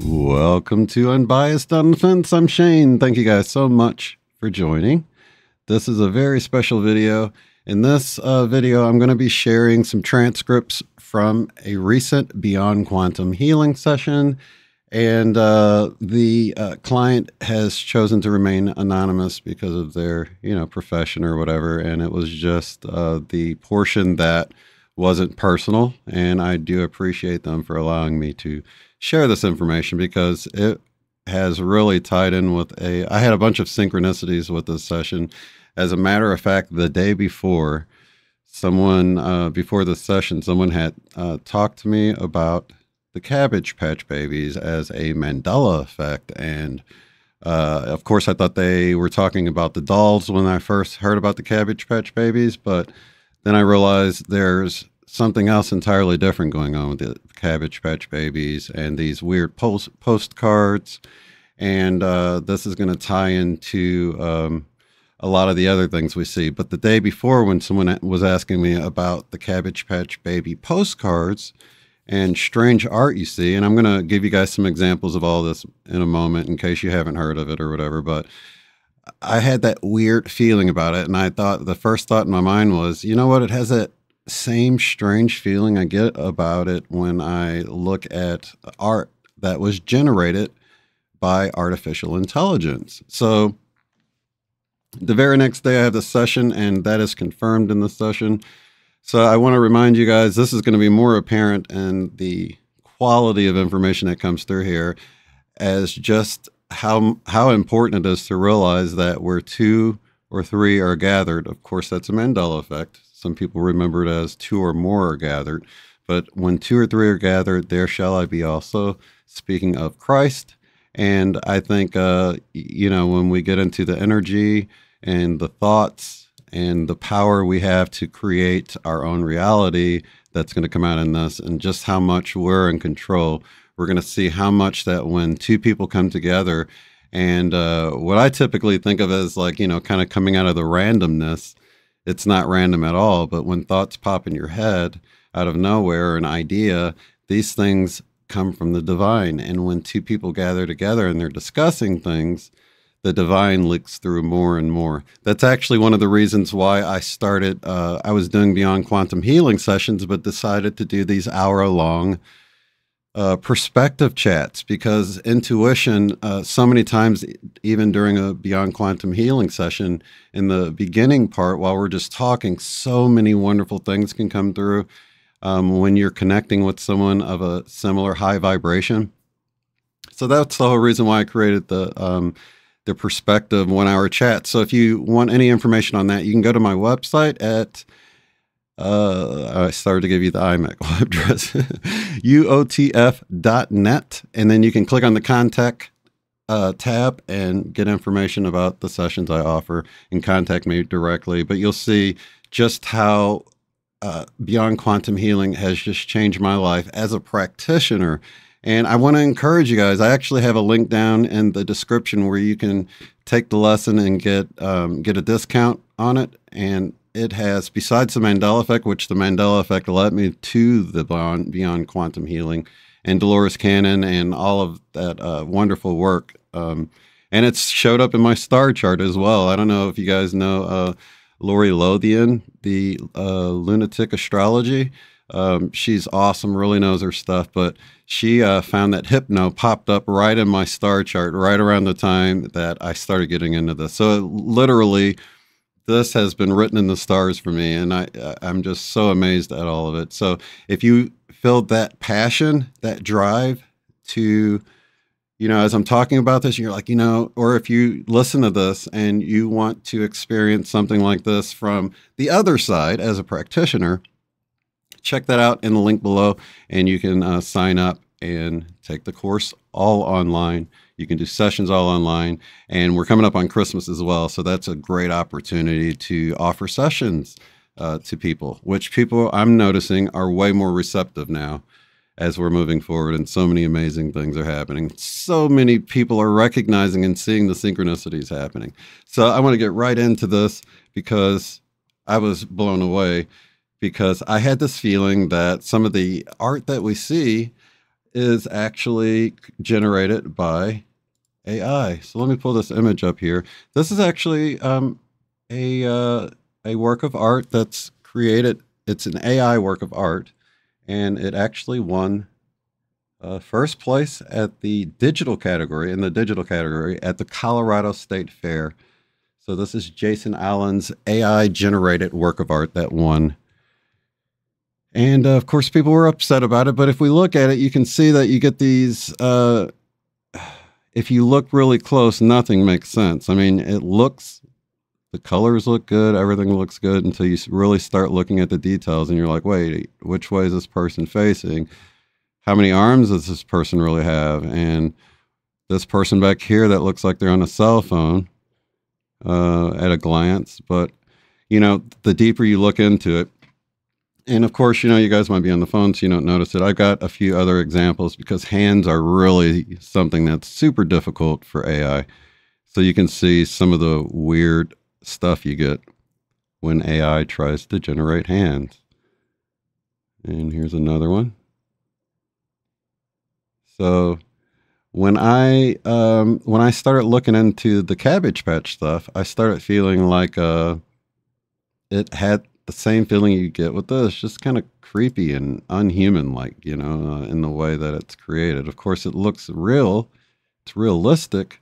Welcome to Unbiased on the Fence. I'm Shane. Thank you guys so much for joining. This is a very special video. In this uh, video, I'm going to be sharing some transcripts from a recent Beyond Quantum Healing session. And uh, the uh, client has chosen to remain anonymous because of their, you know, profession or whatever. And it was just uh, the portion that wasn't personal. And I do appreciate them for allowing me to share this information because it has really tied in with a. I had a bunch of synchronicities with this session. As a matter of fact, the day before, someone uh, before the session, someone had uh, talked to me about the Cabbage Patch Babies as a Mandela effect, and uh, of course, I thought they were talking about the dolls when I first heard about the Cabbage Patch Babies, but then I realized there's something else entirely different going on with the Cabbage Patch Babies and these weird post postcards. And uh, this is going to tie into um, a lot of the other things we see. But the day before, when someone was asking me about the Cabbage Patch Baby postcards and strange art you see, and I'm going to give you guys some examples of all this in a moment in case you haven't heard of it or whatever. But I had that weird feeling about it. And I thought the first thought in my mind was, you know what? It has that same strange feeling I get about it when I look at art that was generated by artificial intelligence. So the very next day, I have the session, and that is confirmed in the session. So I want to remind you guys this is going to be more apparent in the quality of information that comes through here as just how how important it is to realize that where two or three are gathered, of course, that's a Mandela effect. Some people remember it as two or more are gathered. But when two or three are gathered, there shall I be also. Speaking of Christ. And I think, uh, you know, when we get into the energy and the thoughts and the power we have to create our own reality that's going to come out in this, and just how much we're in control, we're going to see how much that when two people come together, and uh, what I typically think of as like, you know, kind of coming out of the randomness it's not random at all. But when thoughts pop in your head out of nowhere, an idea, these things come from the divine. And when two people gather together and they're discussing things, the divine leaks through more and more. That's actually one of the reasons why I started. Uh, I was doing Beyond Quantum Healing sessions, but decided to do these hour long uh, perspective chats because intuition, uh, so many times, even during a Beyond Quantum Healing session, in the beginning part, while we're just talking, so many wonderful things can come through um, when you're connecting with someone of a similar high vibration. So that's the whole reason why I created the um, the perspective one hour chat. So if you want any information on that, you can go to my website at uh, I started to give you the IMEC web address, uotf.net. And then you can click on the contact uh, tab and get information about the sessions I offer and contact me directly. But you'll see just how uh, Beyond Quantum Healing has just changed my life as a practitioner. And I want to encourage you guys. I actually have a link down in the description where you can take the lesson and get um, get a discount on it. And it has, besides the Mandela effect, which the Mandela effect led me to the Beyond, Beyond Quantum Healing and Dolores Cannon and all of that uh, wonderful work. Um, and it's showed up in my star chart as well. I don't know if you guys know uh, Laurie Lothian, the uh, lunatic astrology. Um, she's awesome, really knows her stuff, but she uh, found that hypno popped up right in my star chart right around the time that I started getting into this. So literally, this has been written in the stars for me, and I I'm just so amazed at all of it. So if you feel that passion, that drive to, you know, as I'm talking about this, you're like, you know, or if you listen to this and you want to experience something like this from the other side as a practitioner, check that out in the link below, and you can uh, sign up and take the course all online. You can do sessions all online. And we're coming up on Christmas as well. So that's a great opportunity to offer sessions uh, to people, which people I'm noticing are way more receptive now as we're moving forward. And so many amazing things are happening. So many people are recognizing and seeing the synchronicities happening. So I want to get right into this because I was blown away. because I had this feeling that some of the art that we see is actually generated by AI. So let me pull this image up here. This is actually um, a uh, a work of art that's created. It's an AI work of art, and it actually won uh, first place at the digital category in the digital category at the Colorado State Fair. So this is Jason Allen's AI generated work of art that won. And uh, of course, people were upset about it. But if we look at it, you can see that you get these. Uh, if you look really close, nothing makes sense. I mean, it looks, the colors look good, everything looks good until you really start looking at the details and you're like, wait, which way is this person facing? How many arms does this person really have? And this person back here that looks like they're on a cell phone uh, at a glance. But, you know, the deeper you look into it, and of course, you know, you guys might be on the phone, so you don't notice it. I've got a few other examples because hands are really something that's super difficult for AI. So you can see some of the weird stuff you get when AI tries to generate hands. And here's another one. So when I um, when I started looking into the Cabbage Patch stuff, I started feeling like uh, it had the same feeling you get with this, just kind of creepy and unhuman like, you know, uh, in the way that it's created. Of course, it looks real, it's realistic,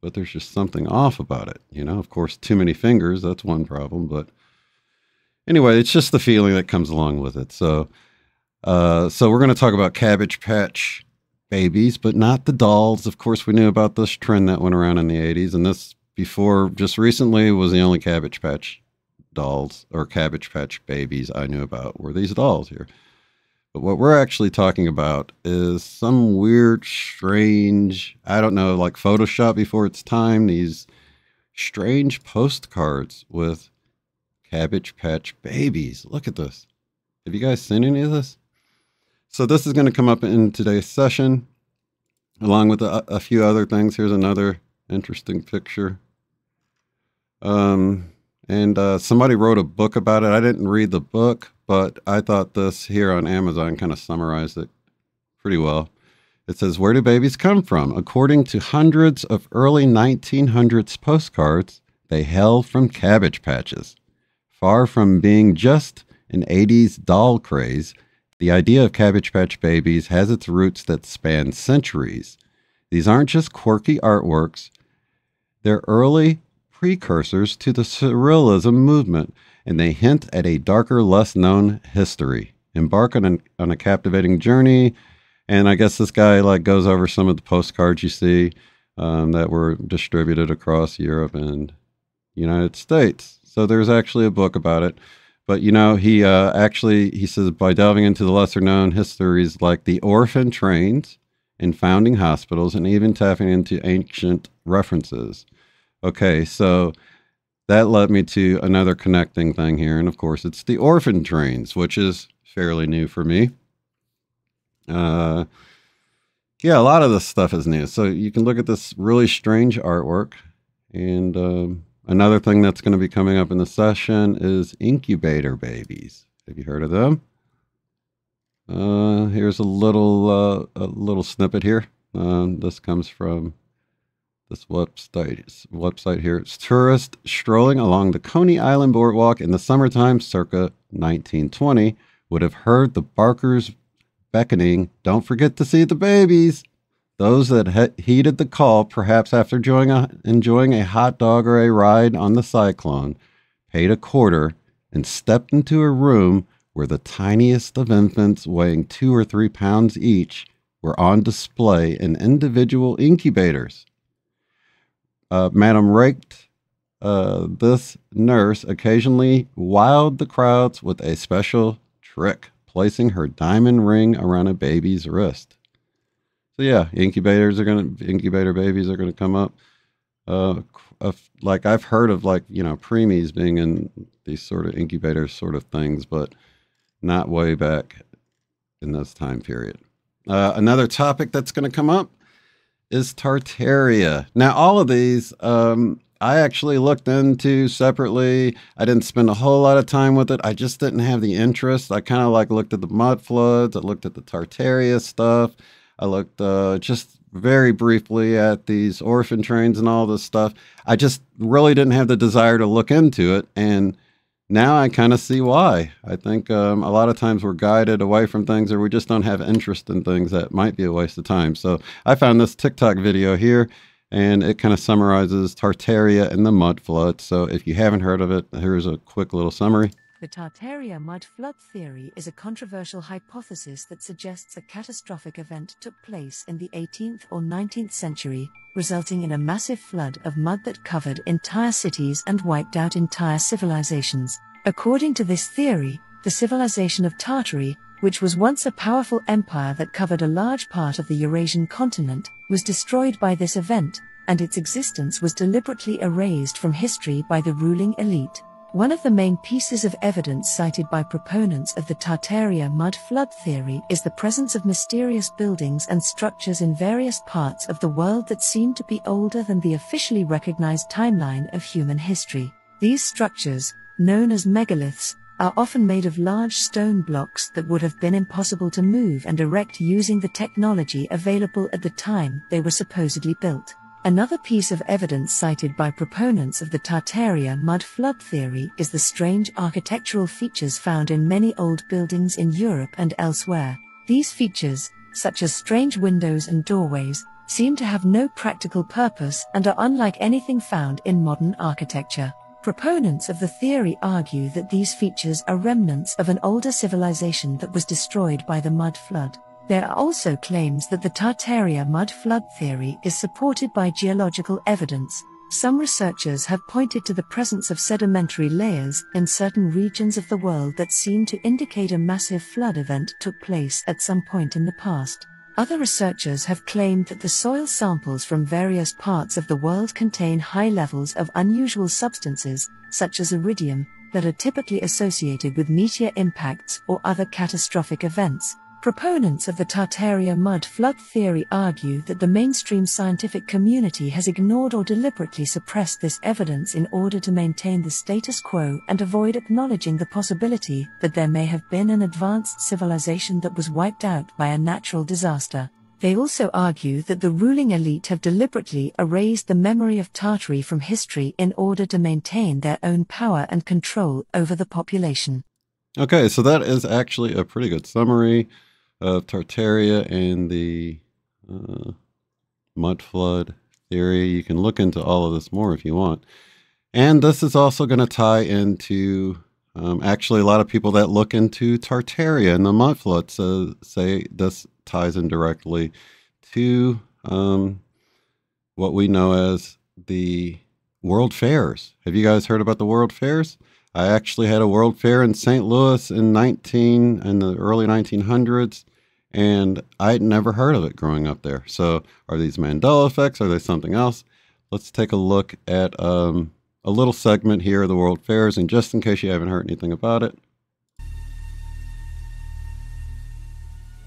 but there's just something off about it, you know. Of course, too many fingers, that's one problem, but anyway, it's just the feeling that comes along with it. So, uh, so we're going to talk about Cabbage Patch babies, but not the dolls. Of course, we knew about this trend that went around in the 80s, and this before just recently was the only Cabbage Patch dolls or Cabbage Patch babies I knew about were these dolls here. But what we're actually talking about is some weird, strange, I don't know, like Photoshop before its time, these strange postcards with Cabbage Patch babies. Look at this. Have you guys seen any of this? So, this is going to come up in today's session, along with a, a few other things. Here's another interesting picture. Um, and uh, somebody wrote a book about it. I didn't read the book, but I thought this here on Amazon kind of summarized it pretty well. It says, Where do babies come from? According to hundreds of early 1900s postcards, they hail from cabbage patches. Far from being just an 80s doll craze, the idea of Cabbage Patch babies has its roots that span centuries. These aren't just quirky artworks, they're early precursors to the Surrealism movement, and they hint at a darker, less known history. Embark on, an, on a captivating journey, and I guess this guy like goes over some of the postcards you see um, that were distributed across Europe and United States. So there's actually a book about it. But you know, he uh, actually he says by delving into the lesser known histories like the orphan trains and foundling hospitals, and even tapping into ancient references. Okay, so that led me to another connecting thing here. And of course, it's the orphan trains, which is fairly new for me. Uh, yeah, a lot of this stuff is new. So you can look at this really strange artwork. And um, another thing that's going to be coming up in the session is incubator babies. Have you heard of them? Uh, here's a little uh, a little snippet here. Um, this comes from this website website here. It's tourists strolling along the Coney Island boardwalk in the summertime, circa 1920, would have heard the barkers beckoning. Don't forget to see the babies. Those that he- heeded the call, perhaps after enjoying a, enjoying a hot dog or a ride on the Cyclone, paid a quarter and stepped into a room where the tiniest of infants, weighing two or three pounds each, were on display in individual incubators. Uh, Madame Recht uh, this nurse occasionally wowed the crowds with a special trick, placing her diamond ring around a baby's wrist. So yeah, incubators are gonna incubator babies are gonna come up. Uh, like I've heard of like you know preemies being in these sort of incubator sort of things, but not way back in this time period. Uh, another topic that's going to come up is Tartaria. Now, all of these, um, I actually looked into separately. I didn't spend a whole lot of time with it. I just didn't have the interest. I kind of like looked at the mud floods. I looked at the Tartaria stuff. I looked uh, just very briefly at these orphan trains and all this stuff. I just really didn't have the desire to look into it. And now I kind of see why. I think um, a lot of times we're guided away from things or we just don't have interest in things that might be a waste of time. So I found this TikTok video here and it kind of summarizes Tartaria and the mud flood. So if you haven't heard of it, here's a quick little summary. The Tartaria mud flood theory is a controversial hypothesis that suggests a catastrophic event took place in the 18th or 19th century, resulting in a massive flood of mud that covered entire cities and wiped out entire civilizations. According to this theory, the civilization of Tartary, which was once a powerful empire that covered a large part of the Eurasian continent, was destroyed by this event, and its existence was deliberately erased from history by the ruling elite. One of the main pieces of evidence cited by proponents of the Tartaria mud flood theory is the presence of mysterious buildings and structures in various parts of the world that seem to be older than the officially recognized timeline of human history. These structures, known as megaliths, are often made of large stone blocks that would have been impossible to move and erect using the technology available at the time they were supposedly built. Another piece of evidence cited by proponents of the Tartaria mud flood theory is the strange architectural features found in many old buildings in Europe and elsewhere. These features, such as strange windows and doorways, seem to have no practical purpose and are unlike anything found in modern architecture. Proponents of the theory argue that these features are remnants of an older civilization that was destroyed by the mud flood. There are also claims that the Tartaria mud flood theory is supported by geological evidence. Some researchers have pointed to the presence of sedimentary layers in certain regions of the world that seem to indicate a massive flood event took place at some point in the past. Other researchers have claimed that the soil samples from various parts of the world contain high levels of unusual substances, such as iridium, that are typically associated with meteor impacts or other catastrophic events. Proponents of the Tartaria mud flood theory argue that the mainstream scientific community has ignored or deliberately suppressed this evidence in order to maintain the status quo and avoid acknowledging the possibility that there may have been an advanced civilization that was wiped out by a natural disaster. They also argue that the ruling elite have deliberately erased the memory of Tartary from history in order to maintain their own power and control over the population. Okay, so that is actually a pretty good summary of Tartaria and the uh, mud flood theory. You can look into all of this more if you want. And this is also going to tie into um, actually a lot of people that look into Tartaria and the mud flood so say this ties in directly to um, what we know as the World Fairs. Have you guys heard about the World Fairs? I actually had a World Fair in St. Louis in 19 in the early 1900s and I'd never heard of it growing up there. So, are these Mandela effects? Are they something else? Let's take a look at um, a little segment here of the World Fairs, and just in case you haven't heard anything about it.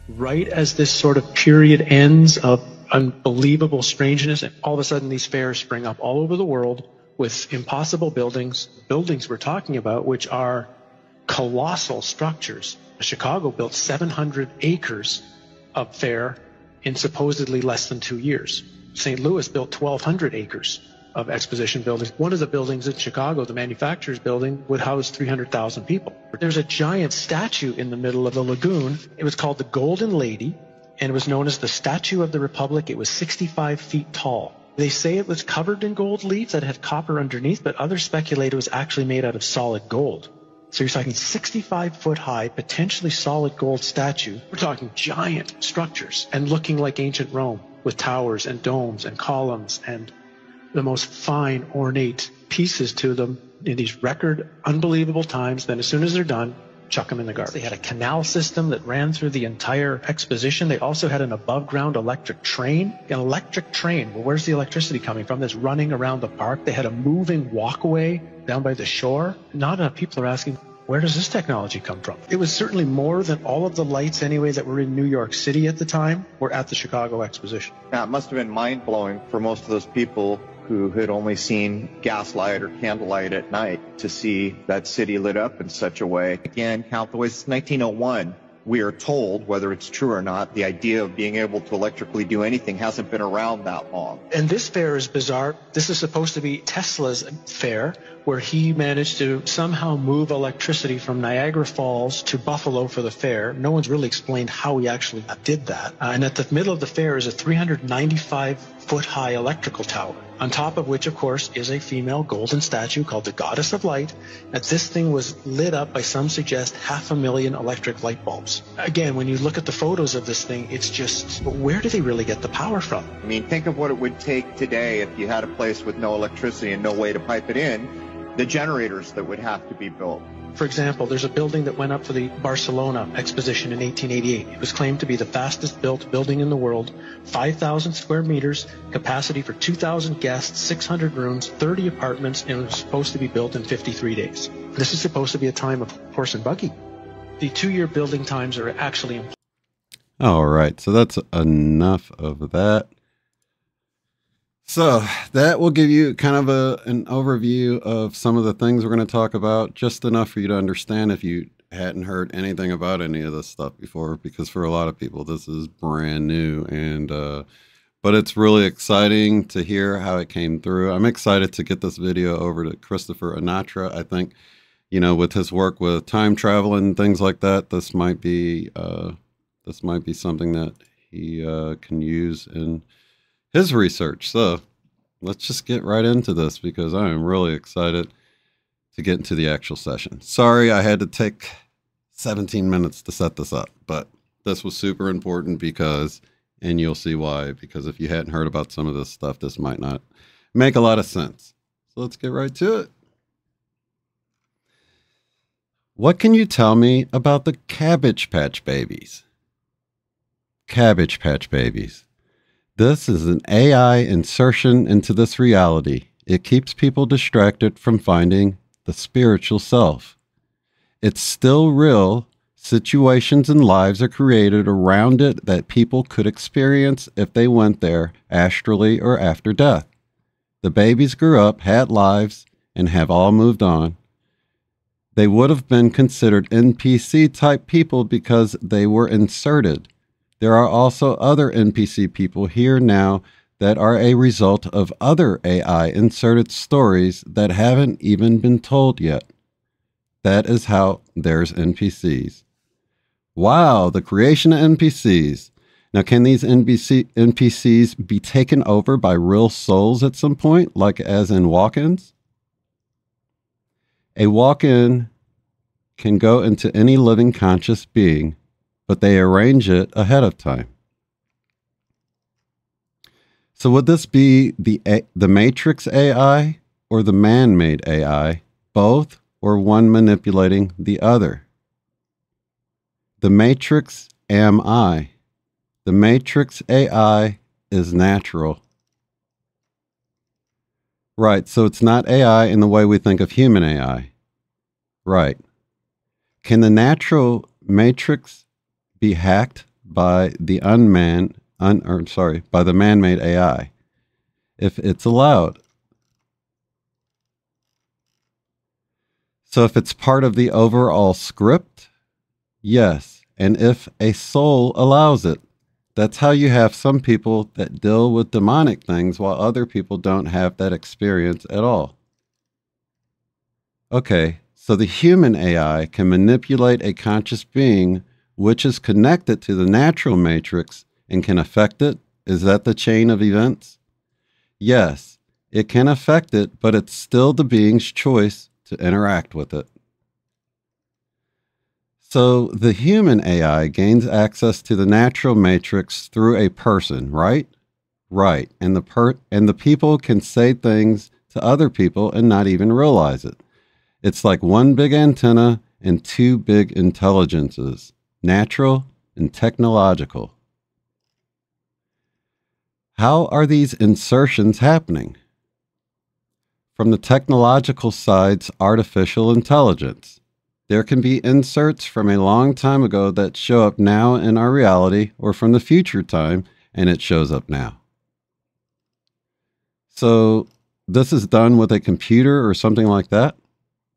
Right as this sort of period ends of unbelievable strangeness, and all of a sudden these fairs spring up all over the world with impossible buildings, buildings we're talking about, which are colossal structures Chicago built 700 acres of fair in supposedly less than two years. St. Louis built 1,200 acres of exposition buildings. One of the buildings in Chicago, the manufacturer's building, would house 300,000 people. There's a giant statue in the middle of the lagoon. It was called the Golden Lady, and it was known as the Statue of the Republic. It was 65 feet tall. They say it was covered in gold leaves that had copper underneath, but others speculate it was actually made out of solid gold. So you're talking 65 foot high, potentially solid gold statue. We're talking giant structures and looking like ancient Rome with towers and domes and columns and the most fine, ornate pieces to them in these record, unbelievable times. Then as soon as they're done, chuck them in the garbage. They had a canal system that ran through the entire exposition. They also had an above ground electric train. An electric train. Well, where's the electricity coming from? That's running around the park. They had a moving walkway down by the shore. Not enough people are asking, where does this technology come from? It was certainly more than all of the lights, anyway, that were in New York City at the time were at the Chicago Exposition. Now, it must have been mind blowing for most of those people who had only seen gaslight or candlelight at night to see that city lit up in such a way. Again, count the ways. 1901 we are told, whether it's true or not, the idea of being able to electrically do anything hasn't been around that long. And this fair is bizarre. This is supposed to be Tesla's fair, where he managed to somehow move electricity from Niagara Falls to Buffalo for the fair. No one's really explained how he actually did that. Uh, and at the middle of the fair is a 395 foot high electrical tower, on top of which, of course, is a female golden statue called the Goddess of Light. And this thing was lit up by some suggest half a million electric light bulbs. Again, when you look at the photos of this thing, it's just, where do they really get the power from? I mean, think of what it would take today if you had a place with no electricity and no way to pipe it in, the generators that would have to be built. For example, there's a building that went up for the Barcelona exposition in 1888. It was claimed to be the fastest built building in the world, 5,000 square meters, capacity for 2,000 guests, 600 rooms, 30 apartments, and it was supposed to be built in 53 days. This is supposed to be a time of horse and buggy. The two-year building times are actually All right, so that's enough of that. So that will give you kind of a an overview of some of the things we're going to talk about, just enough for you to understand if you hadn't heard anything about any of this stuff before, because for a lot of people this is brand new and uh but it's really exciting to hear how it came through. I'm excited to get this video over to Christopher Anatra. I think, you know, with his work with time travel and things like that, this might be uh, this might be something that he uh, can use in his research. So let's just get right into this because I am really excited to get into the actual session. Sorry, I had to take 17 minutes to set this up, but this was super important because, and you'll see why, because if you hadn't heard about some of this stuff, this might not make a lot of sense. So let's get right to it. What can you tell me about the Cabbage Patch Babies? Cabbage Patch Babies. This is an AI insertion into this reality. It keeps people distracted from finding the spiritual self. It's still real. Situations and lives are created around it that people could experience if they went there astrally or after death. The babies grew up, had lives, and have all moved on. They would have been considered NPC type people because they were inserted. There are also other NPC people here now that are a result of other AI inserted stories that haven't even been told yet. That is how there's NPCs. Wow, the creation of NPCs. Now, can these NPC, NPCs be taken over by real souls at some point, like as in walk ins? A walk in can go into any living conscious being but they arrange it ahead of time. So would this be the the matrix AI or the man-made AI, both or one manipulating the other? The matrix am I. The matrix AI is natural. Right, so it's not AI in the way we think of human AI. Right. Can the natural matrix be hacked by the unmanned, un, or sorry, by the man-made AI, if it's allowed. So if it's part of the overall script, yes. And if a soul allows it, that's how you have some people that deal with demonic things while other people don't have that experience at all. Okay, so the human AI can manipulate a conscious being which is connected to the natural matrix and can affect it? Is that the chain of events? Yes, it can affect it, but it's still the being's choice to interact with it. So the human AI gains access to the natural matrix through a person, right? Right. And the per- and the people can say things to other people and not even realize it. It's like one big antenna and two big intelligences natural, and technological. How are these insertions happening? From the technological side's artificial intelligence. There can be inserts from a long time ago that show up now in our reality or from the future time and it shows up now. So this is done with a computer or something like that?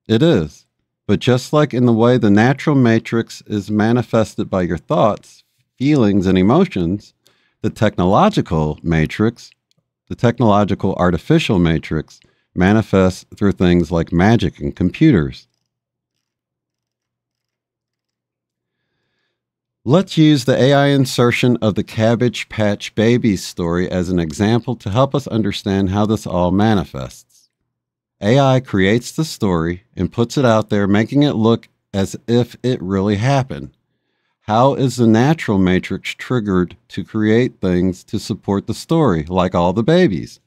It is. But just like in the way the natural matrix is manifested by your thoughts, feelings, and emotions, the technological matrix, the technological artificial matrix, manifests through things like magic and computers. Let's use the AI insertion of the Cabbage Patch Babies story as an example to help us understand how this all manifests. AI creates the story and puts it out there, making it look as if it really happened. How is the natural matrix triggered to create things to support the story, like all the babies?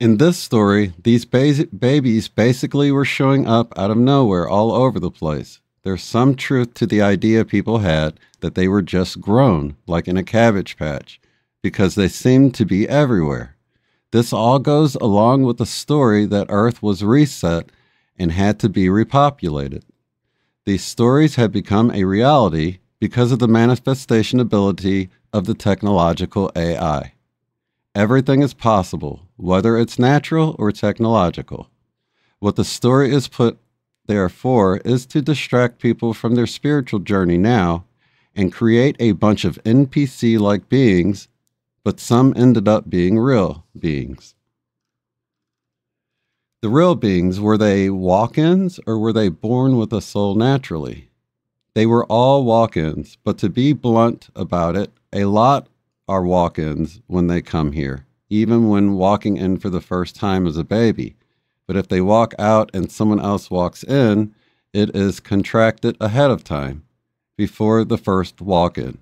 In this story, these ba- babies basically were showing up out of nowhere all over the place. There's some truth to the idea people had that they were just grown, like in a cabbage patch, because they seemed to be everywhere. This all goes along with the story that Earth was reset and had to be repopulated. These stories have become a reality because of the manifestation ability of the technological AI. Everything is possible, whether it's natural or technological. What the story is put therefore, is to distract people from their spiritual journey now and create a bunch of NPC like beings, but some ended up being real beings. The real beings, were they walk ins or were they born with a soul naturally? They were all walk ins, but to be blunt about it, a lot are walk ins when they come here, even when walking in for the first time as a baby. But if they walk out and someone else walks in, it is contracted ahead of time before the first walk in.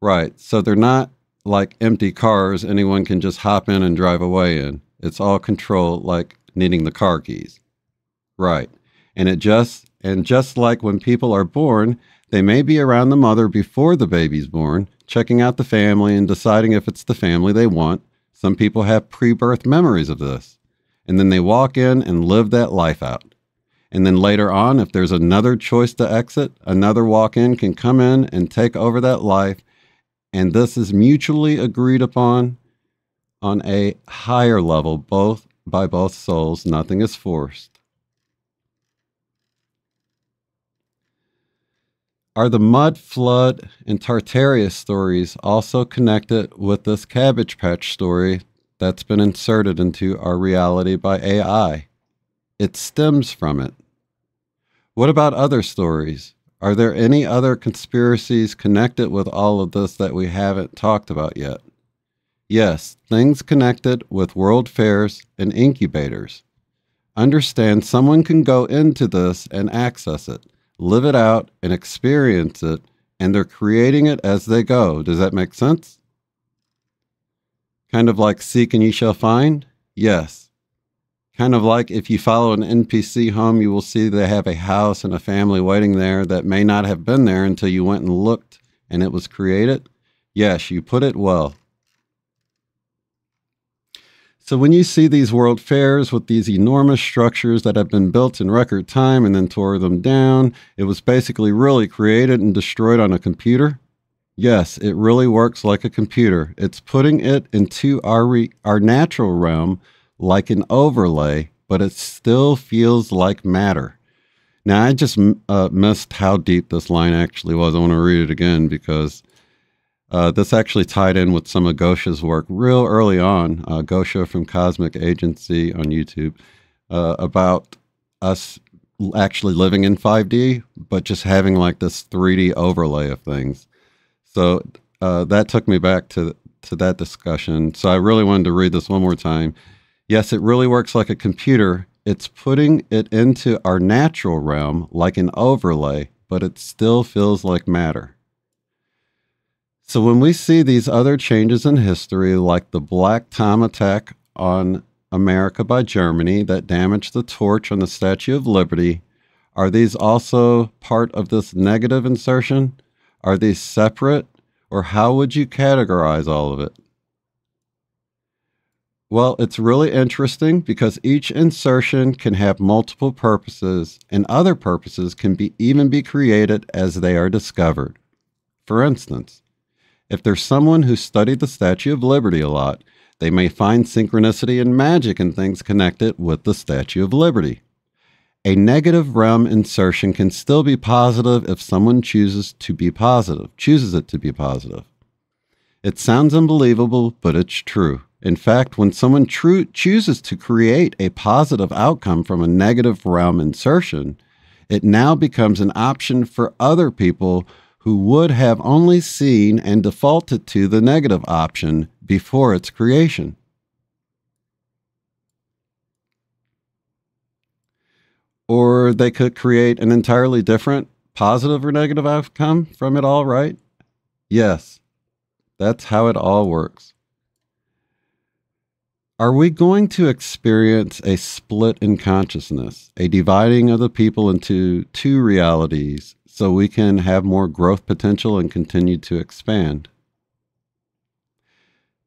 Right. So they're not like empty cars anyone can just hop in and drive away in. It's all controlled like needing the car keys. Right. And it just and just like when people are born, they may be around the mother before the baby's born, checking out the family and deciding if it's the family they want. Some people have pre birth memories of this and then they walk in and live that life out. And then later on, if there's another choice to exit, another walk in can come in and take over that life. And this is mutually agreed upon on a higher level, both by both souls. Nothing is forced. Are the mud flood and Tartaria stories also connected with this Cabbage Patch story that's been inserted into our reality by AI. It stems from it. What about other stories? Are there any other conspiracies connected with all of this that we haven't talked about yet? Yes, things connected with world fairs and incubators. Understand someone can go into this and access it, live it out, and experience it, and they're creating it as they go. Does that make sense? Kind of like seek and you shall find? Yes. Kind of like if you follow an NPC home, you will see they have a house and a family waiting there that may not have been there until you went and looked and it was created. Yes, you put it well. So when you see these world fairs with these enormous structures that have been built in record time and then tore them down, it was basically really created and destroyed on a computer. Yes, it really works like a computer. It's putting it into our re- our natural realm like an overlay, but it still feels like matter. Now, I just uh, missed how deep this line actually was. I want to read it again because uh, this actually tied in with some of Gosia's work real early on. Uh, Gosia from Cosmic Agency on YouTube uh, about us actually living in 5D, but just having like this 3D overlay of things. So uh, that took me back to to that discussion. So I really wanted to read this one more time. Yes, it really works like a computer. It's putting it into our natural realm like an overlay, but it still feels like matter. So when we see these other changes in history, like the Black Tom attack on America by Germany that damaged the torch on the Statue of Liberty, are these also part of this negative insertion? Are these separate, or how would you categorize all of it? Well, it's really interesting because each insertion can have multiple purposes, and other purposes can be even be created as they are discovered. For instance, If there's someone who studied the Statue of Liberty a lot, they may find synchronicity and magic and things connected with the Statue of Liberty. A negative realm insertion can still be positive if someone chooses to be positive, chooses it to be positive. It sounds unbelievable, but it's true. In fact, when someone chooses to create a positive outcome from a negative realm insertion, it now becomes an option for other people who would have only seen and defaulted to the negative option before its creation. Or they could create an entirely different positive or negative outcome from it all, right? Yes, that's how it all works. Are we going to experience a split in consciousness, a dividing of the people into two realities so we can have more growth potential and continue to expand?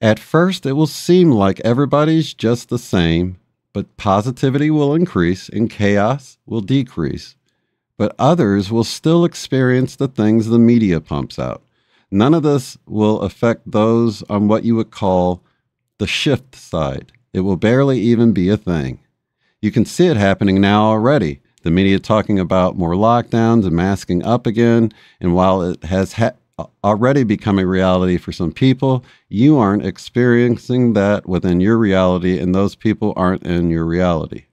At first, it will seem like everybody's just the same, but positivity will increase and chaos will decrease. But others will still experience the things the media pumps out. None of this will affect those on what you would call the shift side. It will barely even be a thing. You can see it happening now already. The media talking about more lockdowns and masking up again. And while it has ha- already become a reality for some people, you aren't experiencing that within your reality, and those people aren't in your reality.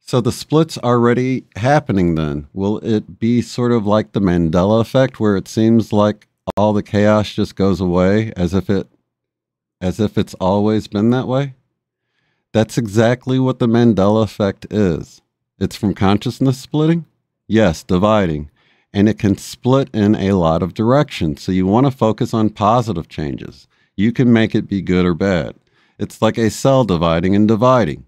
So the split's already happening then. Will it be sort of like the Mandela effect where it seems like all the chaos just goes away as if it as if it's always been that way? That's exactly what the Mandela effect is. It's from consciousness splitting? Yes, dividing. And it can split in a lot of directions. So you want to focus on positive changes. You can make it be good or bad. It's like a cell dividing and dividing.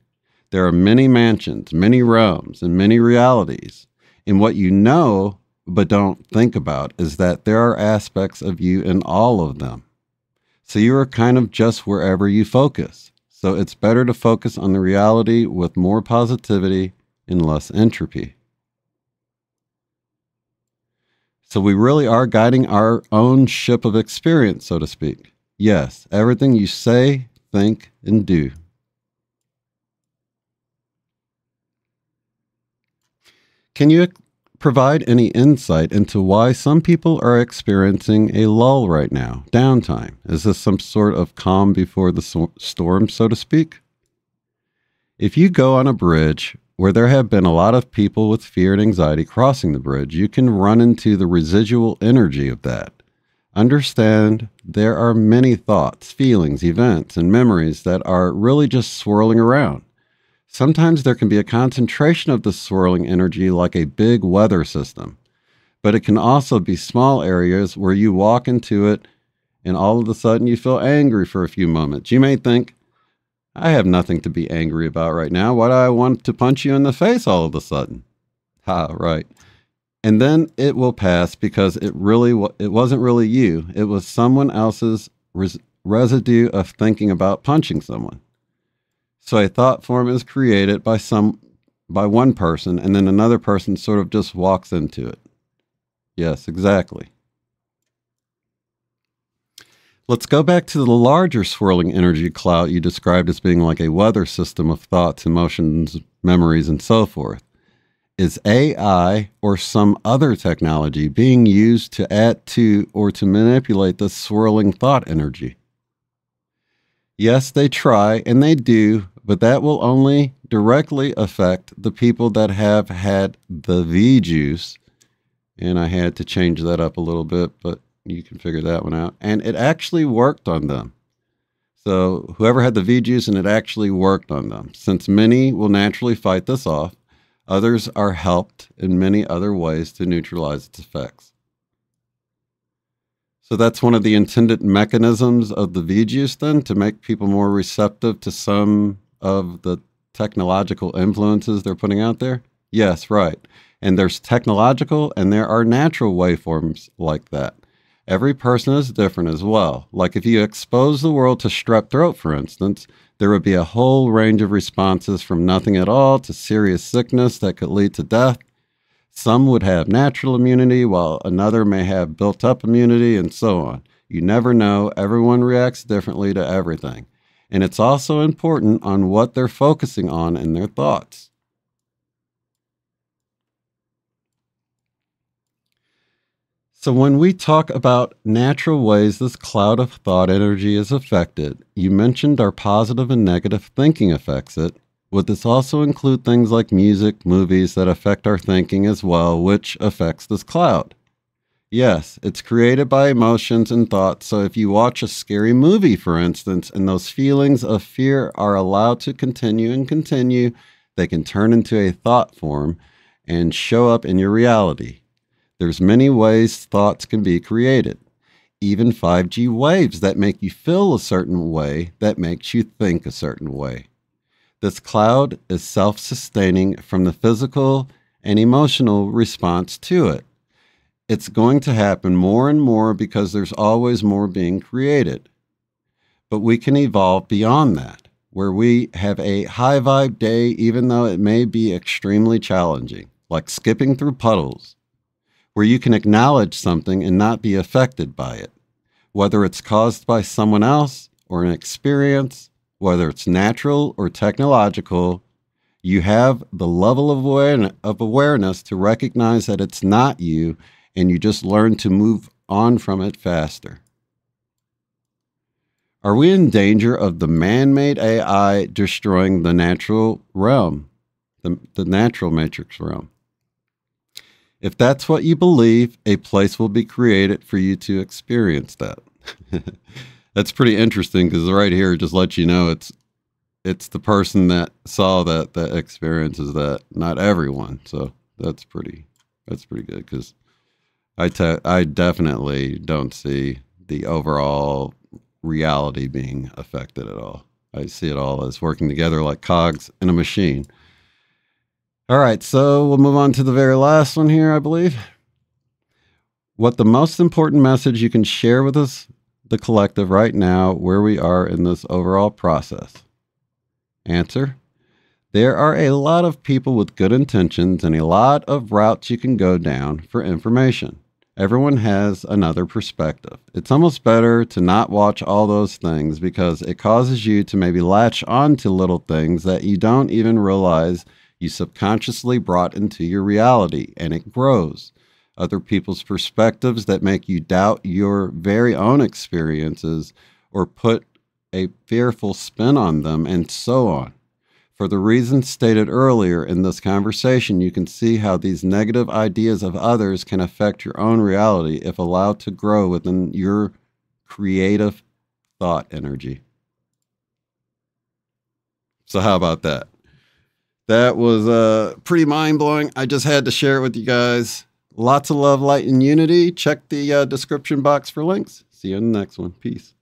There are many mansions, many realms, and many realities. And what you know but don't think about is that there are aspects of you in all of them. So you are kind of just wherever you focus. So it's better to focus on the reality with more positivity and less entropy. So we really are guiding our own ship of experience, so to speak. Yes, everything you say, think, and do. Can you provide any insight into why some people are experiencing a lull right now, downtime? Is this some sort of calm before the so- storm, so to speak? If you go on a bridge where there have been a lot of people with fear and anxiety crossing the bridge, you can run into the residual energy of that. Understand there are many thoughts, feelings, events, and memories that are really just swirling around. Sometimes there can be a concentration of the swirling energy like a big weather system, but it can also be small areas where you walk into it and all of a sudden you feel angry for a few moments. You may think, I have nothing to be angry about right now. Why do I want to punch you in the face all of a sudden? Ha, right. And then it will pass because it really it wasn't really you. It was someone else's res- residue of thinking about punching someone. So a thought form is created by some by one person and then another person sort of just walks into it. Yes, exactly. Let's go back to the larger swirling energy cloud you described as being like a weather system of thoughts, emotions, memories, and so forth. Is AI or some other technology being used to add to or to manipulate the swirling thought energy? Yes, they try and they do, but that will only directly affect the people that have had the V juice. And I had to change that up a little bit, but you can figure that one out. And it actually worked on them. So whoever had the V juice and it actually worked on them. Since many will naturally fight this off, others are helped in many other ways to neutralize its effects. So that's one of the intended mechanisms of the V juice then to make people more receptive to some of the technological influences they're putting out there? Yes, right. And there's technological and there are natural waveforms like that. Every person is different as well. Like if you expose the world to strep throat, for instance, there would be a whole range of responses from nothing at all to serious sickness that could lead to death. Some would have natural immunity, while another may have built up immunity, and so on. You never know. Everyone reacts differently to everything. And it's also important on what they're focusing on in their thoughts. So, when we talk about natural ways this cloud of thought energy is affected, you mentioned our positive and negative thinking affects it. Would this also include things like music, movies that affect our thinking as well, which affects this cloud? Yes, it's created by emotions and thoughts. So if you watch a scary movie, for instance, and those feelings of fear are allowed to continue and continue, they can turn into a thought form and show up in your reality. There's many ways thoughts can be created. Even 5G waves that make you feel a certain way that makes you think a certain way. This cloud is self-sustaining from the physical and emotional response to it it's going to happen more and more because there's always more being created. But we can evolve beyond that, where we have a high vibe day, even though it may be extremely challenging, like skipping through puddles, where you can acknowledge something and not be affected by it, whether it's caused by someone else or an experience, whether it's natural or technological. You have the level of, awareness to recognize that it's not you and you just learn to move on from it faster. Are we in danger of the man made AI destroying the natural realm, the, the natural matrix realm? If that's what you believe, a place will be created for you to experience that. that's pretty interesting because right here just lets you know it's it's the person that saw that that experiences that, not everyone. So that's pretty that's pretty good because I te- I definitely don't see the overall reality being affected at all. I see it all as working together like cogs in a machine. All right, so we'll move on to the very last one here, I believe. What the most important message you can share with us, the collective, right now, where we are in this overall process? Answer There are a lot of people with good intentions and a lot of routes you can go down for information. Everyone has another perspective. It's almost better to not watch all those things because it causes you to maybe latch on to little things that you don't even realize you subconsciously brought into your reality and it grows. Other people's perspectives that make you doubt your very own experiences or put a fearful spin on them, and so on. For the reasons stated earlier in this conversation, you can see how these negative ideas of others can affect your own reality if allowed to grow within your creative thought energy. So, how about that? That was uh, pretty mind blowing. I just had to share it with you guys. Lots of love, light, and unity. Check the uh, description box for links. See you in the next one. Peace.